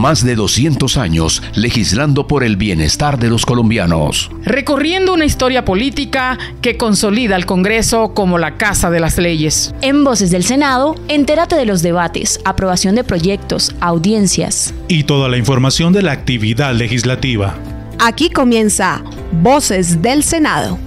Más de 200 años legislando por el bienestar de los colombianos. Recorriendo una historia política que consolida al Congreso como la Casa de las Leyes. En Voces del Senado, entérate de los debates, aprobación de proyectos, audiencias. Y toda la información de la actividad legislativa. Aquí comienza Voces del Senado.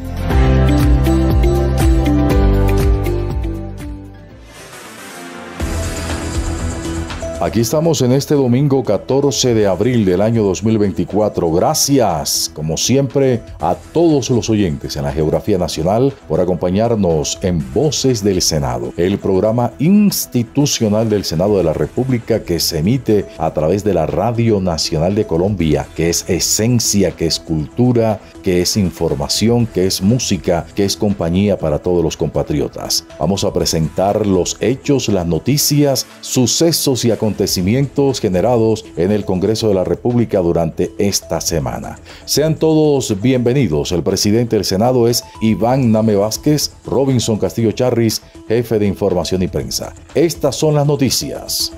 Aquí estamos en este domingo 14 de abril del año 2024. Gracias, como siempre, a todos los oyentes en la geografía nacional por acompañarnos en Voces del Senado, el programa institucional del Senado de la República que se emite a través de la Radio Nacional de Colombia, que es esencia, que es cultura, que es información, que es música, que es compañía para todos los compatriotas. Vamos a presentar los hechos, las noticias, sucesos y acontecimientos acontecimientos generados en el Congreso de la República durante esta semana. Sean todos bienvenidos. El presidente del Senado es Iván Name Vázquez, Robinson Castillo Charris, jefe de información y prensa. Estas son las noticias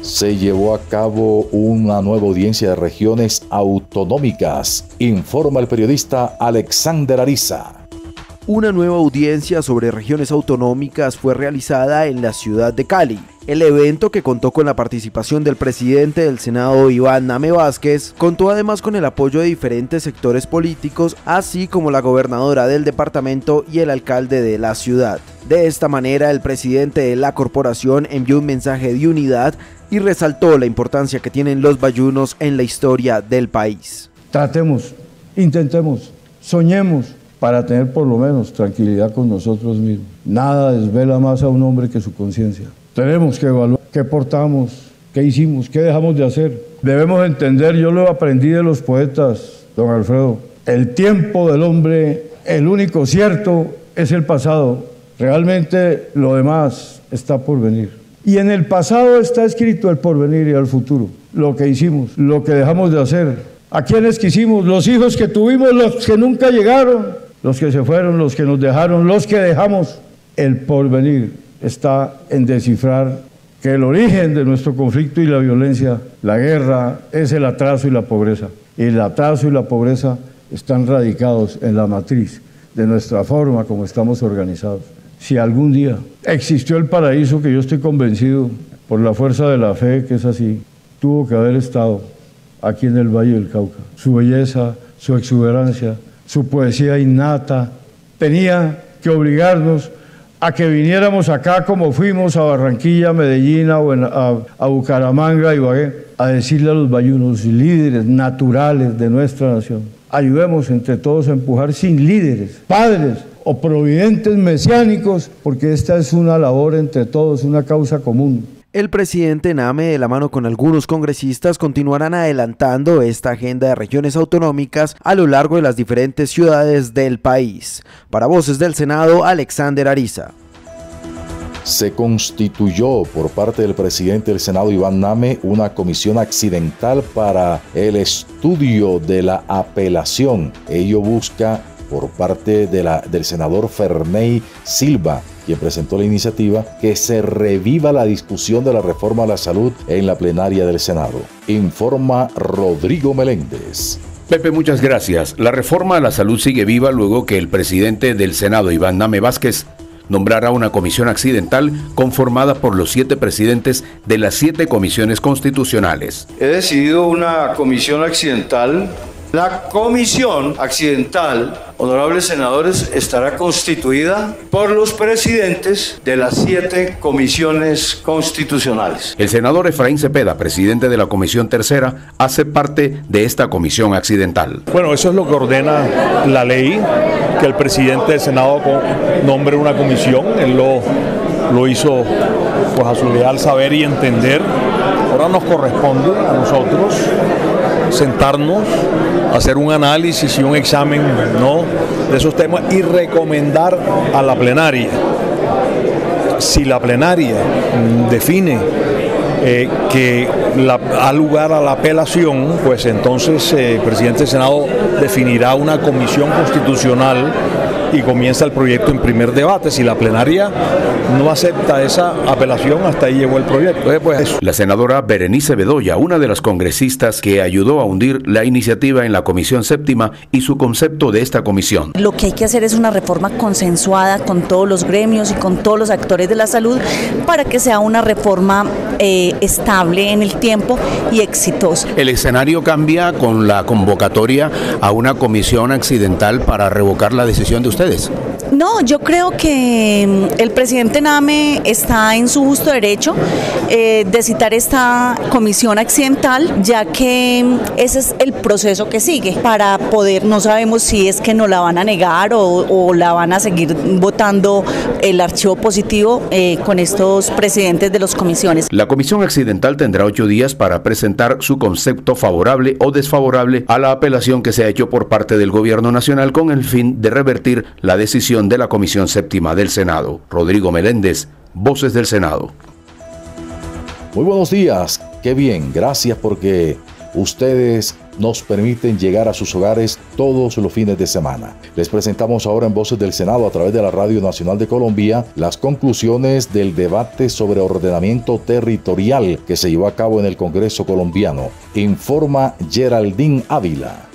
se llevó a cabo una nueva audiencia de regiones autonómicas, informa el periodista Alexander Ariza. Una nueva audiencia sobre regiones autonómicas fue realizada en la ciudad de Cali. El evento, que contó con la participación del presidente del Senado Iván Name Vázquez, contó además con el apoyo de diferentes sectores políticos, así como la gobernadora del departamento y el alcalde de la ciudad. De esta manera, el presidente de la corporación envió un mensaje de unidad y resaltó la importancia que tienen los bayunos en la historia del país. Tratemos, intentemos, soñemos para tener por lo menos tranquilidad con nosotros mismos. Nada desvela más a un hombre que su conciencia. Tenemos que evaluar qué portamos, qué hicimos, qué dejamos de hacer. Debemos entender, yo lo aprendí de los poetas, don Alfredo, el tiempo del hombre, el único cierto es el pasado. Realmente lo demás está por venir. Y en el pasado está escrito el porvenir y el futuro, lo que hicimos, lo que dejamos de hacer, a quienes quisimos, los hijos que tuvimos, los que nunca llegaron, los que se fueron, los que nos dejaron, los que dejamos. El porvenir está en descifrar que el origen de nuestro conflicto y la violencia, la guerra, es el atraso y la pobreza. Y el atraso y la pobreza están radicados en la matriz de nuestra forma como estamos organizados. Si algún día existió el paraíso, que yo estoy convencido por la fuerza de la fe que es así, tuvo que haber estado aquí en el Valle del Cauca. Su belleza, su exuberancia, su poesía innata, tenía que obligarnos a que viniéramos acá como fuimos a Barranquilla, Medellín, a, a, Bucaramanga y Bagué, a decirle a los bayunos, líderes naturales de nuestra nación, ayudemos entre todos a empujar sin líderes, padres o providentes mesiánicos, porque esta es una labor entre todos, una causa común. El presidente Name, de la mano con algunos congresistas, continuarán adelantando esta agenda de regiones autonómicas a lo largo de las diferentes ciudades del país. Para Voces del Senado, Alexander Ariza. Se constituyó por parte del presidente del Senado, Iván Name, una comisión accidental para el estudio de la apelación. Ello busca por parte de la, del senador Ferney Silva quien presentó la iniciativa, que se reviva la discusión de la reforma a la salud en la plenaria del Senado. Informa Rodrigo Meléndez. Pepe, muchas gracias. La reforma a la salud sigue viva luego que el presidente del Senado, Iván Name Vázquez, nombrara una comisión accidental conformada por los siete presidentes de las siete comisiones constitucionales. He decidido una comisión accidental la comisión accidental, honorables senadores, estará constituida por los presidentes de las siete comisiones constitucionales. El senador Efraín Cepeda, presidente de la Comisión Tercera, hace parte de esta comisión accidental. Bueno, eso es lo que ordena la ley, que el presidente del Senado nombre una comisión. Él lo, lo hizo pues, a su leal saber y entender. Ahora nos corresponde a nosotros sentarnos, hacer un análisis y un examen ¿no? de esos temas y recomendar a la plenaria. Si la plenaria define eh, que da lugar a la apelación, pues entonces eh, el presidente del Senado definirá una comisión constitucional y comienza el proyecto en primer debate. Si la plenaria no acepta esa apelación, hasta ahí llegó el proyecto. Pues la senadora Berenice Bedoya, una de las congresistas que ayudó a hundir la iniciativa en la Comisión Séptima y su concepto de esta comisión. Lo que hay que hacer es una reforma consensuada con todos los gremios y con todos los actores de la salud para que sea una reforma eh, estable en el tiempo y exitosa. El escenario cambia con la convocatoria a una comisión accidental para revocar la decisión de ustedes. No, yo creo que mm, el presidente Name está en su justo derecho eh, de citar esta comisión accidental, ya que mm, ese es el proceso que sigue para poder, no sabemos si es que no la van a negar o, la van a seguir votando el archivo positivo eh, con estos presidentes de las comisiones. La comisión accidental tendrá ocho días para presentar su concepto favorable o desfavorable a la apelación que se ha hecho por parte del gobierno nacional con el fin de revertir la decisión de la Comisión Séptima del Senado. Rodrigo Meléndez, Voces del Senado. Muy buenos días, qué bien, gracias porque ustedes nos permiten llegar a sus hogares todos los fines de semana. Les presentamos ahora en Voces del Senado a través de la Radio Nacional de Colombia las conclusiones del debate sobre ordenamiento territorial que se llevó a cabo en el Congreso colombiano. Informa Geraldine Ávila.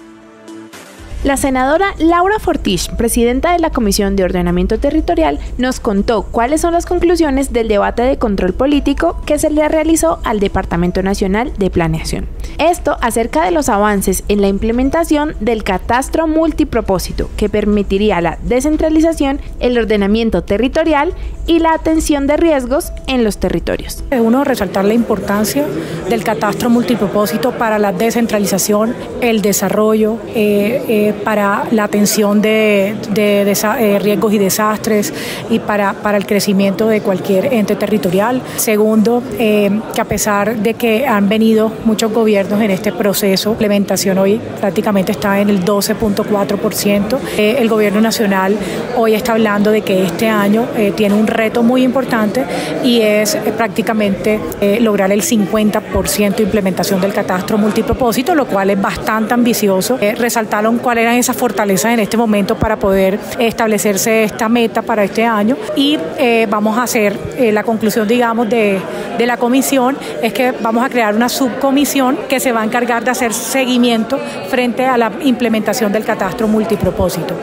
La senadora Laura Fortish, presidenta de la Comisión de Ordenamiento Territorial, nos contó cuáles son las conclusiones del debate de control político que se le realizó al Departamento Nacional de Planeación. Esto acerca de los avances en la implementación del catastro multipropósito que permitiría la descentralización, el ordenamiento territorial y la atención de riesgos en los territorios. Uno, resaltar la importancia del catastro multipropósito para la descentralización, el desarrollo, eh, eh, para la atención de, eh, riesgos y desastres y para, el crecimiento de cualquier ente territorial. Segundo, eh, que a pesar de que han venido muchos gobiernos en este proceso, implementación hoy prácticamente está en el 12.4%. Eh, el gobierno nacional hoy está hablando de que este año tiene un reto muy importante y es prácticamente lograr el 50% de implementación del catastro multipropósito, lo cual es bastante ambicioso. resaltaron cuáles eran esas fortalezas en este momento para poder establecerse esta meta para este año y eh, vamos a hacer eh, la conclusión, digamos, de, de la comisión es que vamos a crear una subcomisión que se va a encargar de hacer seguimiento frente a la implementación del catastro multipropósito.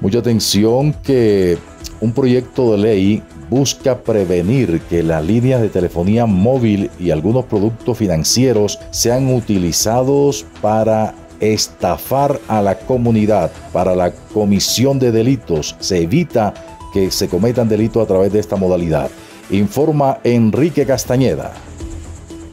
Mucha atención que un proyecto de ley busca prevenir que las líneas de telefonía móvil y algunos productos financieros sean utilizados para estafar a la comunidad para la comisión de delitos. Se evita que se cometan delitos a través de esta modalidad. Informa Enrique Castañeda.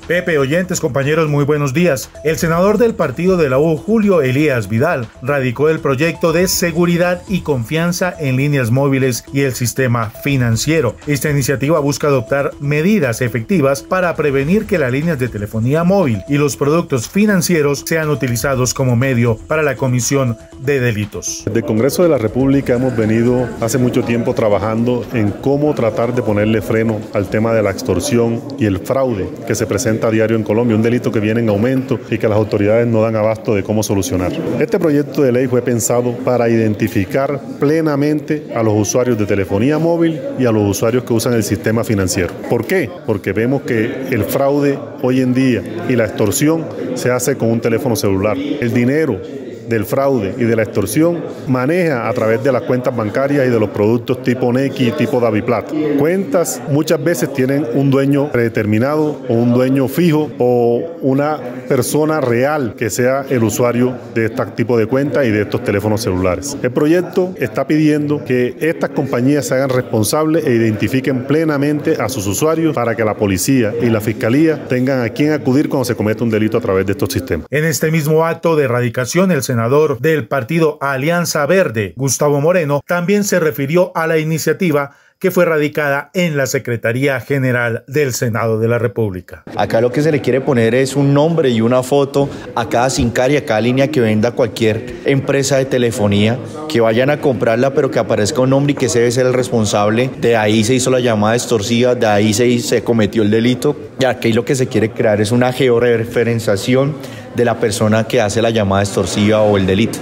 Pepe, oyentes, compañeros, muy buenos días. El senador del partido de la U, Julio Elías Vidal, radicó el proyecto de seguridad y confianza en líneas móviles y el sistema financiero. Esta iniciativa busca adoptar medidas efectivas para prevenir que las líneas de telefonía móvil y los productos financieros sean utilizados como medio para la comisión de delitos. Desde Congreso de la República hemos venido hace mucho tiempo trabajando en cómo tratar de ponerle freno al tema de la extorsión y el fraude que se presenta a diario en Colombia, un delito que viene en aumento y que las autoridades no dan abasto de cómo solucionar. Este proyecto de ley fue pensado para identificar plenamente a los usuarios de telefonía móvil y a los usuarios que usan el sistema financiero. ¿Por qué? Porque vemos que el fraude hoy en día y la extorsión se hace con un teléfono celular. El dinero del fraude y de la extorsión maneja a través de las cuentas bancarias y de los productos tipo Nequi y tipo Daviplat. Cuentas muchas veces tienen un dueño predeterminado o un dueño fijo o una persona real que sea el usuario de este tipo de cuentas y de estos teléfonos celulares. El proyecto está pidiendo que estas compañías se hagan responsables e identifiquen plenamente a sus usuarios para que la policía y la fiscalía tengan a quién acudir cuando se comete un delito a través de estos sistemas. En este mismo acto de erradicación, el senador del partido Alianza Verde, Gustavo Moreno, también se refirió a la iniciativa que fue radicada en la Secretaría General del Senado de la República. Acá lo que se le quiere poner es un nombre y una foto a cada SINCAR y a cada línea que venda cualquier empresa de telefonía, que vayan a comprarla pero que aparezca un nombre y que ese debe ser el responsable. De ahí se hizo la llamada extorsiva, de ahí se, se cometió el delito. Y aquí lo que se quiere crear es una georreferenciación de la persona que hace la llamada extorsiva o el delito.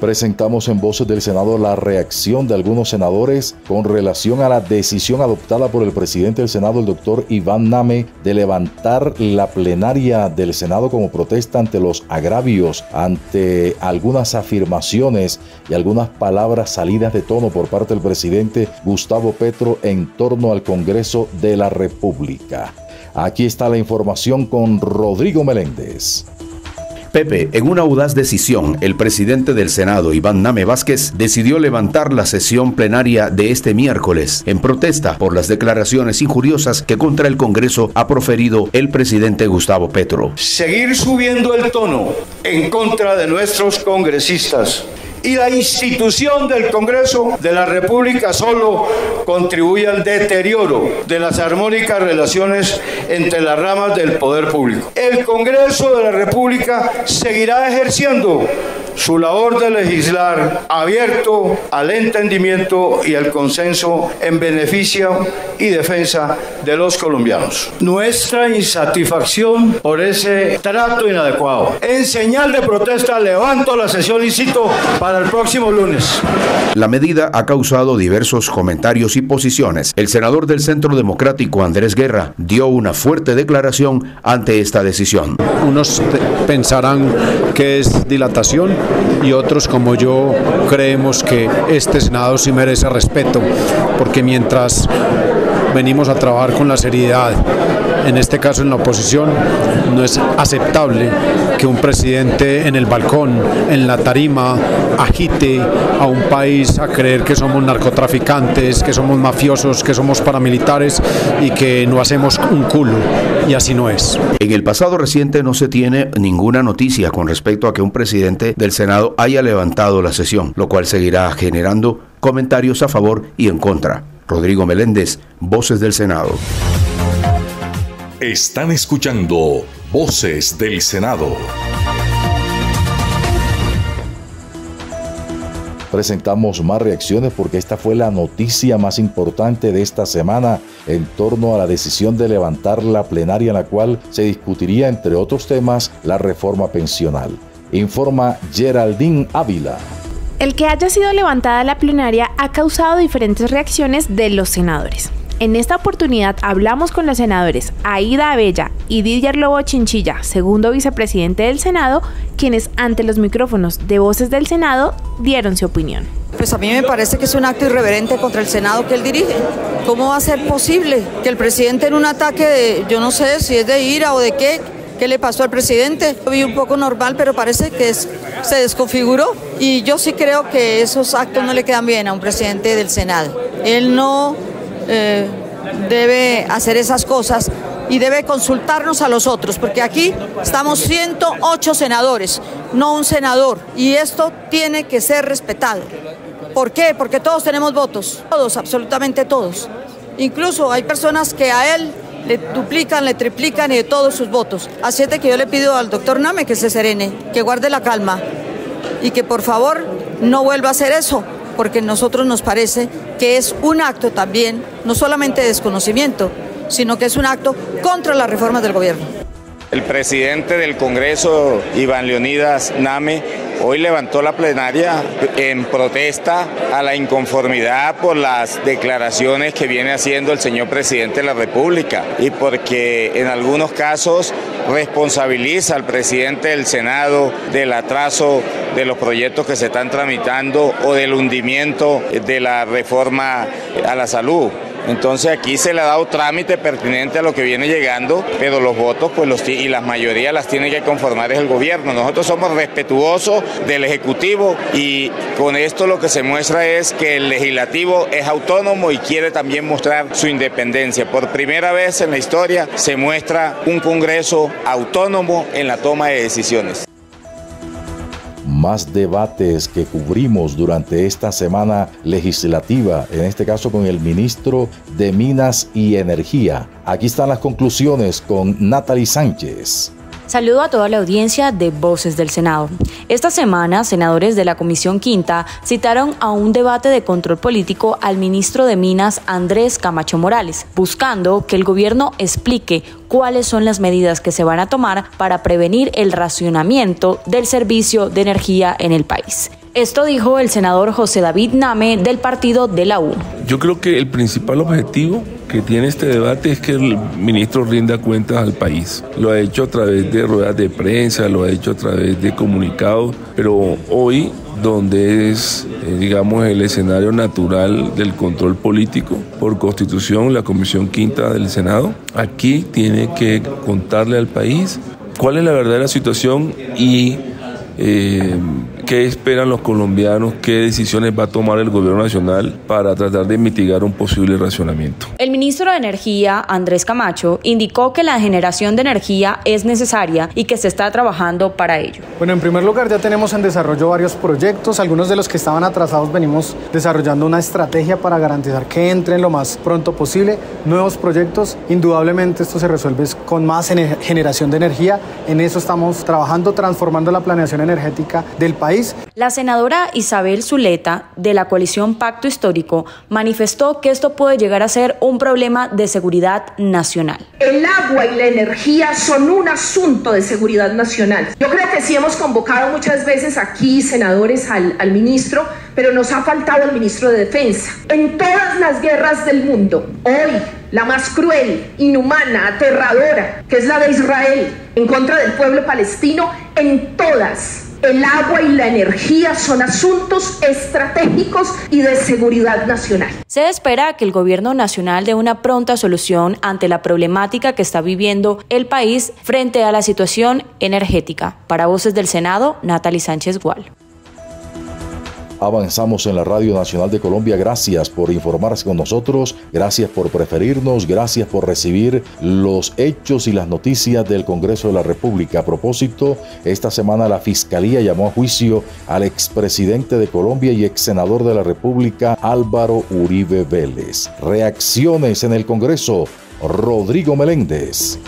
presentamos en Voces del Senado la reacción de algunos senadores con relación a la decisión adoptada por el presidente del Senado, el doctor Iván Name, de levantar la plenaria del Senado como protesta ante los agravios, ante algunas afirmaciones y algunas palabras salidas de tono por parte del presidente Gustavo Petro en torno al Congreso de la República. Aquí está la información con Rodrigo Meléndez. Pepe, en una audaz decisión, el presidente del Senado, Iván Name Vázquez, decidió levantar la sesión plenaria de este miércoles en protesta por las declaraciones injuriosas que contra el Congreso ha proferido el presidente Gustavo Petro. Seguir subiendo el tono en contra de nuestros congresistas y la institución del Congreso de la República solo contribuye al deterioro de las armónicas relaciones entre las ramas del poder público. El Congreso de la República seguirá ejerciendo su labor de legislar abierto al entendimiento y al consenso en beneficio y defensa de los colombianos. Nuestra insatisfacción por ese trato inadecuado. En señal de protesta levanto la sesión y cito para el próximo lunes. La medida ha causado diversos comentarios y posiciones. El senador del Centro Democrático, Andrés Guerra, dio una fuerte declaración ante esta decisión. Unos pensarán que es dilatación, y otros como yo creemos que este Senado sí merece respeto, porque mientras venimos a trabajar con la seriedad, en este caso en la oposición, no es aceptable que un presidente en el balcón, en la tarima, agite a un país a creer que somos narcotraficantes, que somos mafiosos, que somos paramilitares y que no hacemos un culo. Y así no es. En el pasado reciente no se tiene ninguna noticia con respecto a que un presidente del Senado haya levantado la sesión, lo cual seguirá generando comentarios a favor y en contra. Rodrigo Meléndez, Voces del Senado. Están escuchando Voces del Senado. Presentamos más reacciones porque esta fue la noticia más importante de esta semana en torno a la decisión de levantar la plenaria en la cual se discutiría, entre otros temas, la reforma pensional. Informa Geraldine Ávila. El que haya sido levantada la plenaria ha causado diferentes reacciones de los senadores. En esta oportunidad hablamos con los senadores Aida Abella y Didier Lobo Chinchilla, segundo vicepresidente del Senado, quienes ante los micrófonos de Voces del Senado dieron su opinión. Pues a mí me parece que es un acto irreverente contra el Senado que él dirige. ¿Cómo va a ser posible que el presidente en un ataque de, yo no sé si es de ira o de qué, ¿Qué le pasó al presidente? Lo vi un poco normal, pero parece que se desconfiguró. Y yo sí creo que esos actos no le quedan bien a un presidente del Senado. Él no eh, debe hacer esas cosas y debe consultarnos a los otros, porque aquí estamos 108 senadores, no un senador, y esto tiene que ser respetado. ¿Por qué? Porque todos tenemos votos, todos, absolutamente todos. Incluso hay personas que a él le duplican, le triplican y de todos sus votos. Así es que yo le pido al doctor Name que se serene, que guarde la calma y que por favor no vuelva a hacer eso, porque nosotros nos parece que es un acto también, no solamente de desconocimiento, sino que es un acto contra las reformas del gobierno. El presidente del Congreso, Iván Leonidas Name, hoy levantó la plenaria en protesta a la inconformidad por las declaraciones que viene haciendo el señor presidente de la República y porque en algunos casos responsabiliza al presidente del Senado del atraso de los proyectos que se están tramitando o del hundimiento de la reforma a la salud. Entonces aquí se le ha dado trámite pertinente a lo que viene llegando, pero los votos pues los y las mayorías las tiene que conformar es el gobierno. Nosotros somos respetuosos del Ejecutivo y con esto lo que se muestra es que el legislativo es autónomo y quiere también mostrar su independencia. Por primera vez en la historia se muestra un Congreso autónomo en la toma de decisiones más debates que cubrimos durante esta semana legislativa, en este caso con el ministro de Minas y Energía. Aquí están las conclusiones con Natalie Sánchez. Saludo a toda la audiencia de Voces del Senado. Esta semana, senadores de la Comisión Quinta citaron a un debate de control político al ministro de Minas, Andrés Camacho Morales, buscando que el gobierno explique cuáles son las medidas que se van a tomar para prevenir el racionamiento del servicio de energía en el país. Esto dijo el senador José David Name del partido de la U. Yo creo que el principal objetivo que tiene este debate es que el ministro rinda cuentas al país. Lo ha hecho a través de ruedas de prensa, lo ha hecho a través de comunicados, pero hoy donde es, eh, digamos, el escenario natural del control político por constitución, la Comisión Quinta del Senado. Aquí tiene que contarle al país cuál es la verdadera situación y eh, qué esperan los colombianos, qué decisiones va a tomar el gobierno nacional para tratar de mitigar un posible racionamiento. El ministro de Energía, Andrés Camacho, indicó que la generación de energía es necesaria y que se está trabajando para ello. Bueno, en primer lugar ya tenemos en desarrollo varios proyectos, algunos de los que estaban atrasados venimos desarrollando una estrategia para garantizar que entren lo más pronto posible, nuevos proyectos, indudablemente esto se resuelve con más generación de energía, en eso estamos trabajando, transformando la planeación energética del país. La senadora Isabel Zuleta, de la coalición Pacto Histórico, manifestó que esto puede llegar a ser un problema de seguridad nacional. El agua y la energía son un asunto de seguridad nacional. Yo creo que sí hemos convocado muchas veces aquí, senadores, al, al ministro, pero nos ha faltado el ministro de Defensa. En todas las guerras del mundo, hoy la más cruel, inhumana, aterradora, que es la de Israel en contra del pueblo palestino, en todas el agua y la energía son asuntos estratégicos y de seguridad nacional. Se espera que el gobierno nacional dé una pronta solución ante la problemática que está viviendo el país frente a la situación energética. Para Voces del Senado, Natalie Sánchez Gual. Avanzamos en la Radio Nacional de Colombia. Gracias por informarse con nosotros, gracias por preferirnos, gracias por recibir los hechos y las noticias del Congreso de la República. A propósito, esta semana la Fiscalía llamó a juicio al expresidente de Colombia y ex senador de la República, Álvaro Uribe Vélez. Reacciones en el Congreso. Rodrigo Meléndez.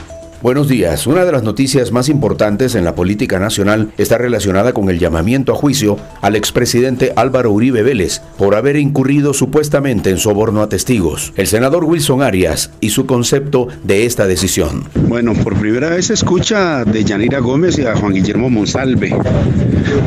Buenos días. Una de las noticias más importantes en la política nacional está relacionada con el llamamiento a juicio al expresidente Álvaro Uribe Vélez por haber incurrido supuestamente en soborno a testigos. El senador Wilson Arias y su concepto de esta decisión. Bueno, por primera vez se escucha de Yanira Gómez y a Juan Guillermo Monsalve.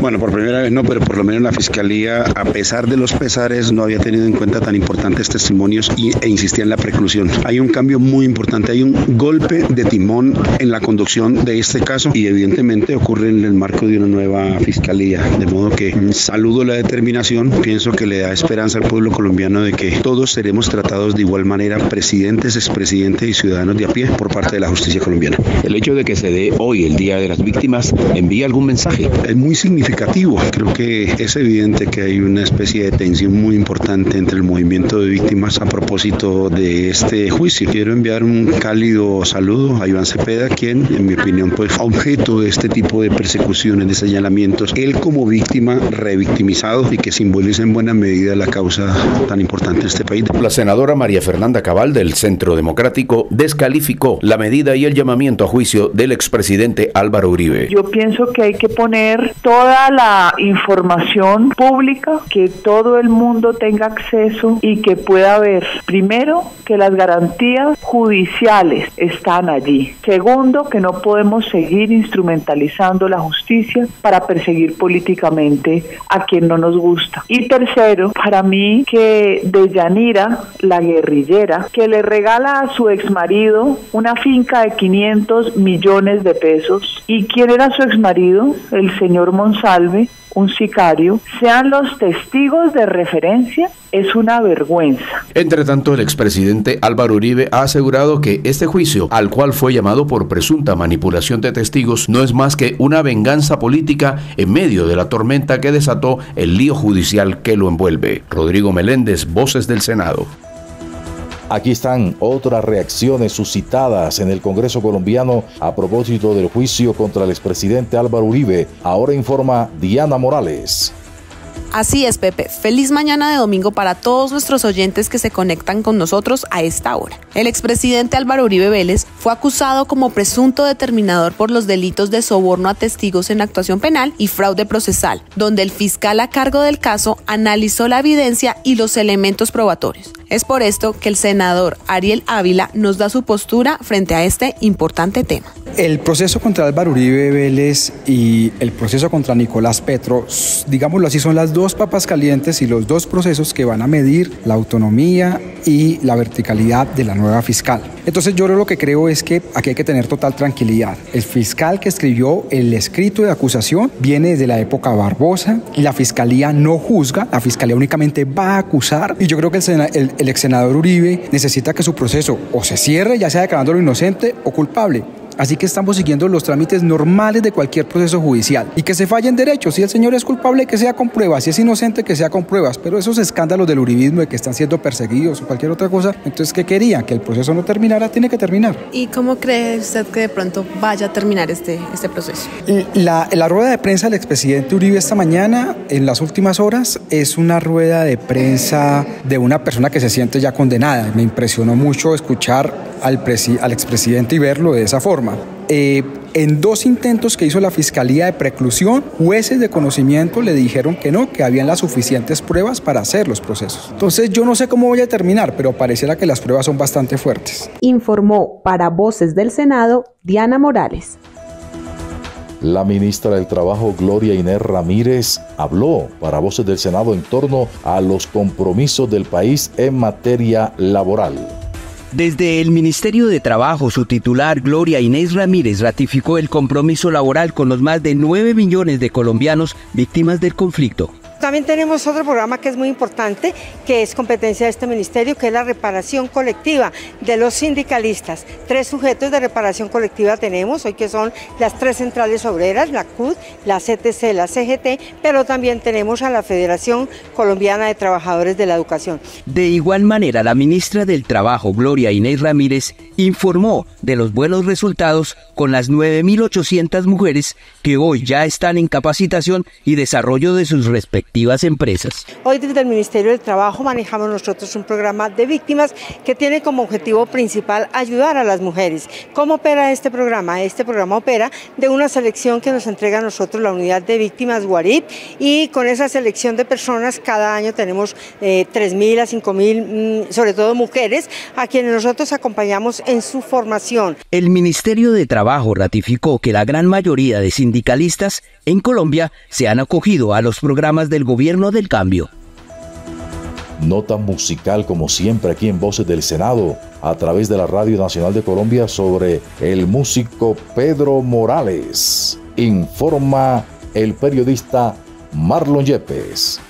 Bueno, por primera vez no, pero por lo menos la fiscalía, a pesar de los pesares, no había tenido en cuenta tan importantes testimonios e insistía en la preclusión. Hay un cambio muy importante, hay un golpe de timón en la conducción de este caso y evidentemente ocurre en el marco de una nueva fiscalía. De modo que saludo la determinación, pienso que le da esperanza al pueblo colombiano de que todos seremos tratados de igual manera, presidentes, expresidentes y ciudadanos de a pie por parte de la justicia colombiana. El hecho de que se dé hoy el Día de las Víctimas envía algún mensaje. Es muy significativo, creo que es evidente que hay una especie de tensión muy importante entre el movimiento de víctimas a propósito de este juicio. Quiero enviar un cálido saludo a Iván Cepeda, quien, en mi opinión, pues objeto de este tipo de persecuciones, de señalamientos, él como víctima revictimizado y que simboliza en buena medida la causa tan importante de este país. La senadora María Fernanda Cabal del Centro Democrático descalificó la medida y el llamamiento a juicio del expresidente Álvaro Uribe. Yo pienso que hay que poner toda la información pública, que todo el mundo tenga acceso y que pueda ver, primero, que las garantías judiciales están allí. Segundo, que no podemos seguir instrumentalizando la justicia para perseguir políticamente a quien no nos gusta. Y tercero, para mí que de Yanira, la guerrillera, que le regala a su ex marido una finca de 500 millones de pesos. ¿Y quién era su ex marido? El señor Monsalve, un sicario, sean los testigos de referencia, es una vergüenza. Entre tanto, el expresidente Álvaro Uribe ha asegurado que este juicio, al cual fue llamado por presunta manipulación de testigos, no es más que una venganza política en medio de la tormenta que desató el lío judicial que lo envuelve. Rodrigo Meléndez, Voces del Senado. Aquí están otras reacciones suscitadas en el Congreso colombiano a propósito del juicio contra el expresidente Álvaro Uribe. Ahora informa Diana Morales. Así es, Pepe. Feliz mañana de domingo para todos nuestros oyentes que se conectan con nosotros a esta hora. El expresidente Álvaro Uribe Vélez fue acusado como presunto determinador por los delitos de soborno a testigos en actuación penal y fraude procesal, donde el fiscal a cargo del caso analizó la evidencia y los elementos probatorios. Es por esto que el senador Ariel Ávila nos da su postura frente a este importante tema. El proceso contra Álvaro Uribe Vélez y el proceso contra Nicolás Petro, digámoslo así, son las dos papas calientes y los dos procesos que van a medir la autonomía y la verticalidad de la nueva fiscal. Entonces yo lo que creo es que aquí hay que tener total tranquilidad. El fiscal que escribió el escrito de acusación viene desde la época Barbosa la fiscalía no juzga, la fiscalía únicamente va a acusar y yo creo que el, el ex senador Uribe necesita que su proceso o se cierre, ya sea declarándolo inocente o culpable Así que estamos siguiendo los trámites normales de cualquier proceso judicial y que se falle en derecho. Si el señor es culpable, que sea con pruebas. Si es inocente, que sea con pruebas. Pero esos escándalos del uribismo de que están siendo perseguidos o cualquier otra cosa, entonces, ¿qué quería? Que el proceso no terminara, tiene que terminar. ¿Y cómo cree usted que de pronto vaya a terminar este, este proceso? La, la rueda de prensa del expresidente Uribe esta mañana, en las últimas horas, es una rueda de prensa de una persona que se siente ya condenada. Me impresionó mucho escuchar al, al expresidente y verlo de esa forma. Eh, en dos intentos que hizo la Fiscalía de Preclusión, jueces de conocimiento le dijeron que no, que habían las suficientes pruebas para hacer los procesos. Entonces yo no sé cómo voy a terminar, pero pareciera que las pruebas son bastante fuertes. Informó para Voces del Senado Diana Morales. La ministra del Trabajo, Gloria Inés Ramírez, habló para Voces del Senado en torno a los compromisos del país en materia laboral. Desde el Ministerio de Trabajo, su titular, Gloria Inés Ramírez, ratificó el compromiso laboral con los más de 9 millones de colombianos víctimas del conflicto. También tenemos otro programa que es muy importante, que es competencia de este ministerio, que es la reparación colectiva de los sindicalistas. Tres sujetos de reparación colectiva tenemos hoy, que son las tres centrales obreras, la CUD, la CTC, la CGT, pero también tenemos a la Federación Colombiana de Trabajadores de la Educación. De igual manera, la ministra del Trabajo, Gloria Inés Ramírez, informó de los buenos resultados con las 9.800 mujeres que hoy ya están en capacitación y desarrollo de sus respectivos empresas. Hoy desde el Ministerio del Trabajo manejamos nosotros un programa de víctimas que tiene como objetivo principal ayudar a las mujeres. ¿Cómo opera este programa? Este programa opera de una selección que nos entrega a nosotros la unidad de víctimas Guarip y con esa selección de personas cada año tenemos eh, 3.000 a 5.000, mm, sobre todo mujeres, a quienes nosotros acompañamos en su formación. El Ministerio de Trabajo ratificó que la gran mayoría de sindicalistas en Colombia se han acogido a los programas del gobierno del cambio. Nota musical como siempre aquí en Voces del Senado a través de la Radio Nacional de Colombia sobre el músico Pedro Morales. Informa el periodista Marlon Yepes.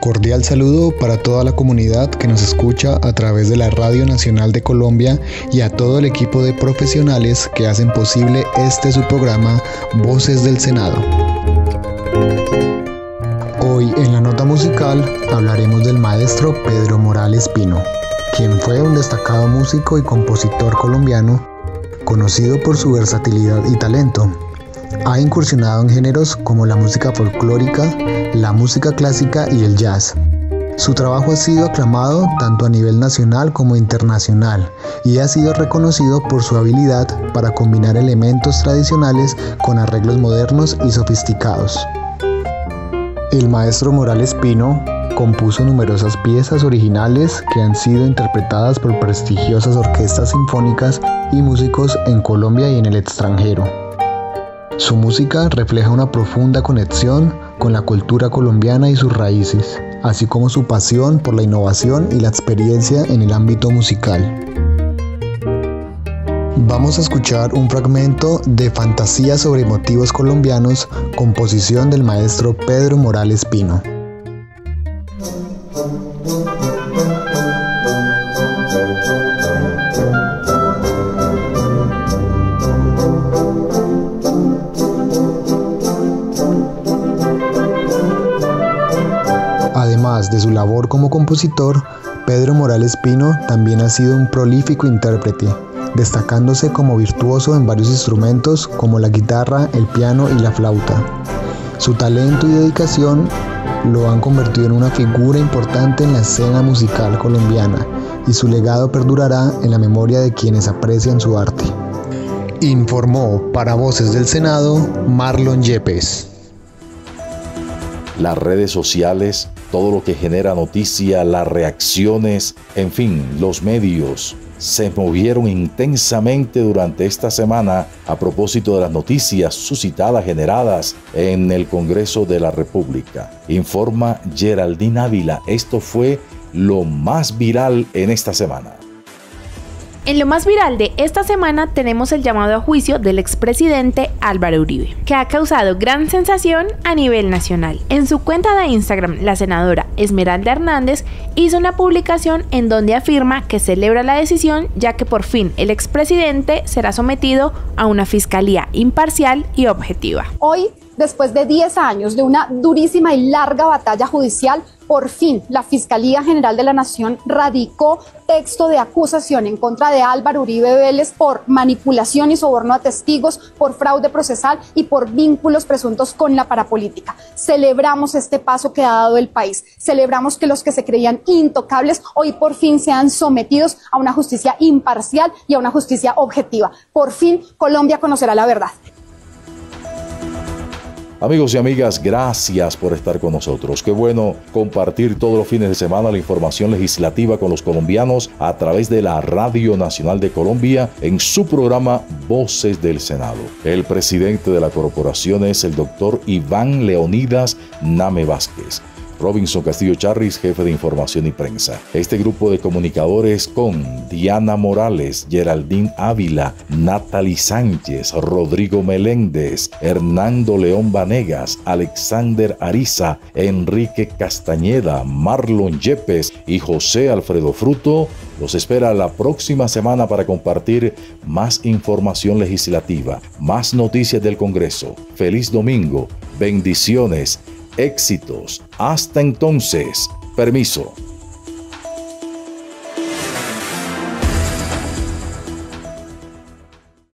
Cordial saludo para toda la comunidad que nos escucha a través de la Radio Nacional de Colombia y a todo el equipo de profesionales que hacen posible este su programa Voces del Senado. Hoy en la nota musical hablaremos del maestro Pedro Morales Pino, quien fue un destacado músico y compositor colombiano, conocido por su versatilidad y talento ha incursionado en géneros como la música folclórica, la música clásica y el jazz. Su trabajo ha sido aclamado tanto a nivel nacional como internacional y ha sido reconocido por su habilidad para combinar elementos tradicionales con arreglos modernos y sofisticados. El maestro Morales Pino compuso numerosas piezas originales que han sido interpretadas por prestigiosas orquestas sinfónicas y músicos en Colombia y en el extranjero. Su música refleja una profunda conexión con la cultura colombiana y sus raíces, así como su pasión por la innovación y la experiencia en el ámbito musical. Vamos a escuchar un fragmento de Fantasía sobre motivos colombianos, composición del maestro Pedro Morales Pino. De su labor como compositor, Pedro Morales Pino también ha sido un prolífico intérprete, destacándose como virtuoso en varios instrumentos como la guitarra, el piano y la flauta. Su talento y dedicación lo han convertido en una figura importante en la escena musical colombiana y su legado perdurará en la memoria de quienes aprecian su arte. Informó para Voces del Senado Marlon Yepes. las redes sociales, todo lo que genera noticia, las reacciones, en fin, los medios se movieron intensamente durante esta semana a propósito de las noticias suscitadas generadas en el Congreso de la República. Informa Geraldine Ávila, esto fue lo más viral en esta semana. En lo más viral de esta semana tenemos el llamado a juicio del expresidente Álvaro Uribe, que ha causado gran sensación a nivel nacional. En su cuenta de Instagram, la senadora Esmeralda Hernández hizo una publicación en donde afirma que celebra la decisión ya que por fin el expresidente será sometido a una fiscalía imparcial y objetiva. Hoy después de 10 años de una durísima y larga batalla judicial, por fin la Fiscalía General de la Nación radicó texto de acusación en contra de Álvaro Uribe Vélez por manipulación y soborno a testigos, por fraude procesal y por vínculos presuntos con la parapolítica. Celebramos este paso que ha dado el país. Celebramos que los que se creían intocables hoy por fin sean sometidos a una justicia imparcial y a una justicia objetiva. Por fin Colombia conocerá la verdad. Amigos y amigas, gracias por estar con nosotros. Qué bueno compartir todos los fines de semana la información legislativa con los colombianos a través de la Radio Nacional de Colombia en su programa Voces del Senado. El presidente de la corporación es el doctor Iván Leonidas Name Vázquez. Robinson Castillo Charris, jefe de información y prensa. Este grupo de comunicadores con Diana Morales, Geraldine Ávila, Natalie Sánchez, Rodrigo Meléndez, Hernando León Vanegas, Alexander Ariza, Enrique Castañeda, Marlon Yepes y José Alfredo Fruto los espera la próxima semana para compartir más información legislativa, más noticias del Congreso. Feliz domingo, bendiciones éxitos. Hasta entonces, permiso.